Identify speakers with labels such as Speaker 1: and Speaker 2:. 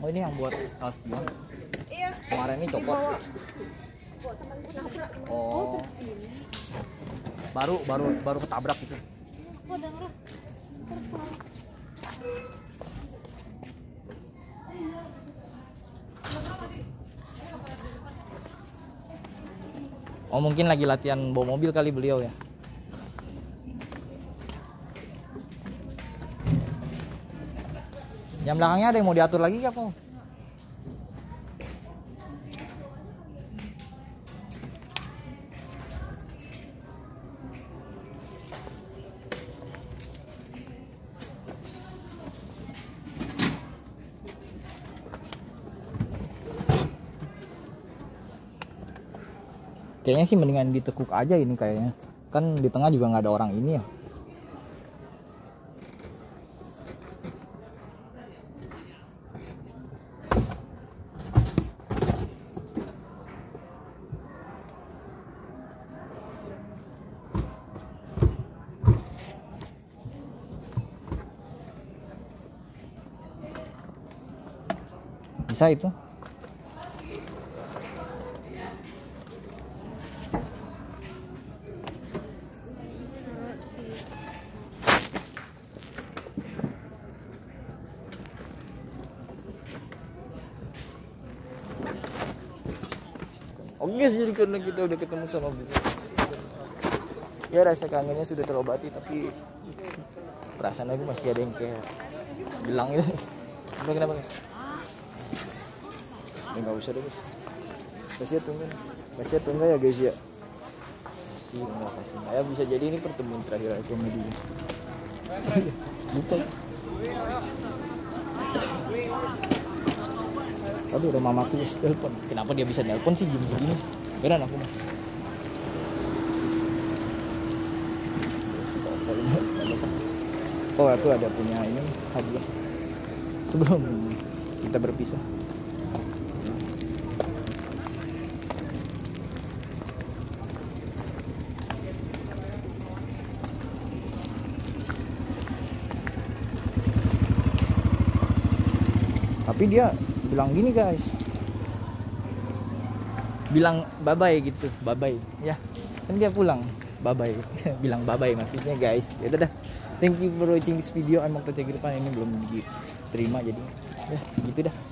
Speaker 1: Oh ini yang buat alas buang.
Speaker 2: Iya.
Speaker 1: Kemarin ini copot. Oh. Baru baru baru ketabrak gitu. Oh mungkin lagi latihan bawa mobil kali beliau ya. Yang belakangnya ada yang mau diatur lagi apa? Kayaknya sih mendingan ditekuk aja ini kayaknya. Kan di tengah juga nggak ada orang ini ya. Bisa itu? Oke sih jadi karena kita udah ketemu sama beliau. Ya rasa kangennya sudah terobati tapi perasaan aku masih ada yang kayak bilang gitu. Kenapa kenapa? Ya nggak usah deh guys. Kasih ya tunggu. Kasih ya tunggu ya guys ya. Kasih nggak kasih. Ya bisa jadi ini pertemuan terakhir aku sama dia. Aduh udah mamaku ya telepon. Kenapa dia bisa nelpon sih gini gini? Keren aku mah. Oh aku ada punya ini hadiah sebelum kita berpisah. Tapi dia bilang gini guys. Bilang bye bye gitu. Bye bye ya kan dia pulang. Bye bye bilang bye bye maksudnya guys. Ya udah dah. Thank you for watching this video. Emang ke depan ini belum diterima jadi. Ya gitu dah